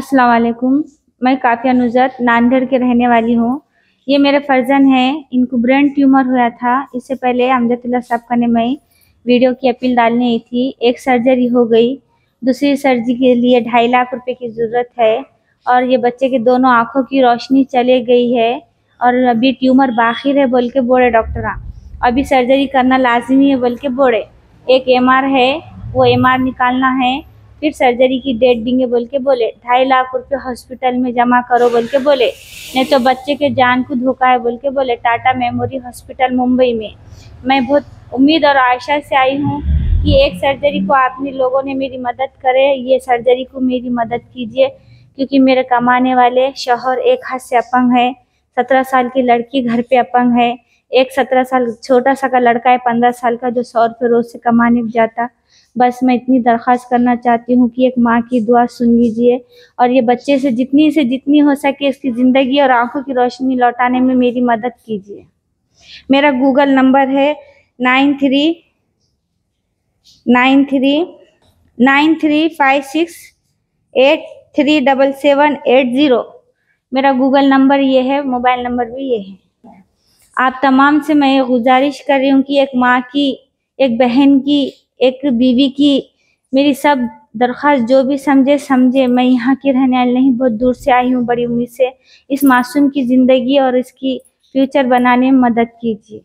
अस्सलाम वालेकुम मैं काफिया नुजरत नांदेड़ के रहने वाली हूँ। ये मेरे फर्जन है। इनको ब्रेन ट्यूमर हुआ था। इससे पहले अमजदुल्ला साहब का ने मैं वीडियो की अपील डालने आई थी। एक सर्जरी हो गई। दूसरी सर्जरी के लिए ढाई लाख रुपए की ज़रूरत है। और ये बच्चे के दोनों आँखों की रोशनी चले गई है। और अभी ट्यूमर बाखिर है बोल के बोले डॉक्टर अभी सर्जरी करना लाजमी है बोल के बोले एक एमआर है। वो एमआर निकालना है। फिर सर्जरी की डेट देंगे बोल के बोले, ढाई लाख रुपये हॉस्पिटल में जमा करो बोल के बोले, नहीं तो बच्चे के जान को धोखा है बोल के बोले, टाटा मेमोरी हॉस्पिटल मुंबई में। मैं बहुत उम्मीद और आशा से आई हूँ कि एक सर्जरी को आपने लोगों ने मेरी मदद करे, ये सर्जरी को मेरी मदद कीजिए, क्योंकि मेरे कमाने वाले शोहर एक हाथ से अपंग है, सत्रह साल की लड़की घर पे अपंग है। एक सत्रह साल, छोटा सा का लड़का है, पंद्रह साल का, जो सौ रुपये रोज से कमाने जाता। बस मैं इतनी दरख्वास्त करना चाहती हूँ कि एक माँ की दुआ सुन लीजिए। और ये बच्चे से जितनी से जितनी हो सके इसकी ज़िंदगी और आँखों की रोशनी लौटाने में मेरी मदद कीजिए। मेरा गूगल नंबर है nine three nine three nine three five six eight three double seven eight zero. मेरा गूगल नंबर ये है, मोबाइल नंबर भी ये है। आप तमाम से मैं ये गुजारिश कर रही हूँ कि एक माँ की, एक बहन की, एक बीवी की, मेरी सब दरख्वास्त जो भी समझे समझे। मैं यहाँ की रहने वाली नहीं, बहुत दूर से आई हूँ, बड़ी उम्मीद से। इस मासूम की ज़िंदगी और इसकी फ्यूचर बनाने में मदद कीजिए।